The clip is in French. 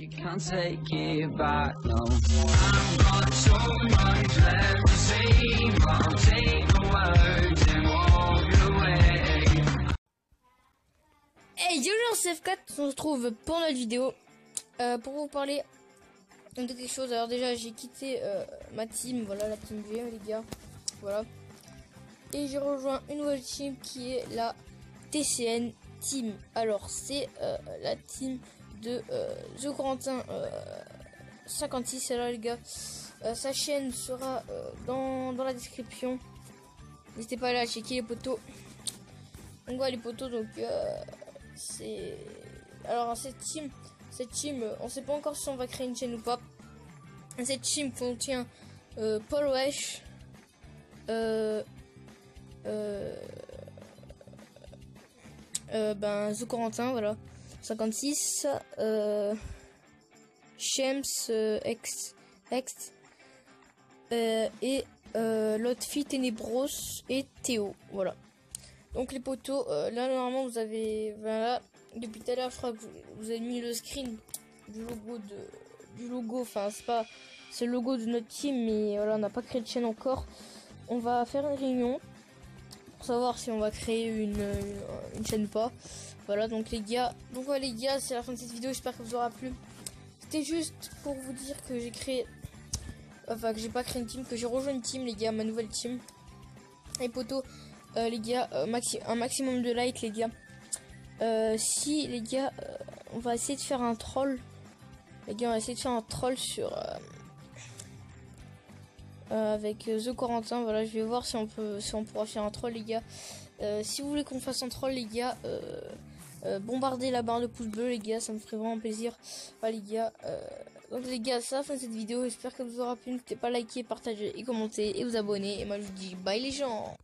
You can't take it back, no. I've got so much left to say, but I'll take the words and walk away. Hey, yo, c'est F4, on se retrouve pour notre vidéo euh, pour vous parler de quelque chose. Alors déjà, j'ai quitté euh, ma team, voilà la team V, les gars, voilà. Et j'ai rejoint une nouvelle team qui est la TCN Team. Alors, c'est euh, la team de euh, The Corentin 56. Alors, les gars, euh, sa chaîne sera euh, dans, dans la description. N'hésitez pas à aller checker les potos. Donc, voilà les potos, donc euh, c'est. Alors, cette team, cette team, euh, on sait pas encore si on va créer une chaîne ou pas. Cette team contient euh, Paul Wesh, euh, euh, euh, ben, The Corentin, voilà, 56, euh, euh, X, X, euh, et euh, l'autre fille Ténébros et Théo, voilà. Donc les potos, euh, là normalement vous avez, voilà, depuis tout à l'heure je crois que vous, vous avez mis le screen du logo de, du logo, enfin c'est pas, c'est le logo de notre team, mais voilà on n'a pas créé de chaîne encore. On va faire une réunion pour savoir si on va créer une, une chaîne pas. Voilà donc les gars, donc voilà les gars, c'est la fin de cette vidéo, j'espère que vous aura plu. C'était juste pour vous dire que j'ai créé, enfin que j'ai pas créé une team, que j'ai rejoint une team les gars, ma nouvelle team. Et potos, euh, les gars, euh, maxi un maximum de likes les gars. Euh, si les gars, euh, on va essayer de faire un troll. Les gars, on va essayer de faire un troll sur euh, avec euh, The Corentin. Voilà, je vais voir si on peut, si on pourra faire un troll les gars. Euh, si vous voulez qu'on fasse un troll les gars, euh, euh, bombardez la barre de pouces bleus les gars, ça me ferait vraiment plaisir. Voilà les gars. euh, donc les gars, ça fin de cette vidéo. J'espère que vous aura plu. N'hésitez pas à liker, partager et commenter et vous abonner. Et moi je vous dis bye les gens.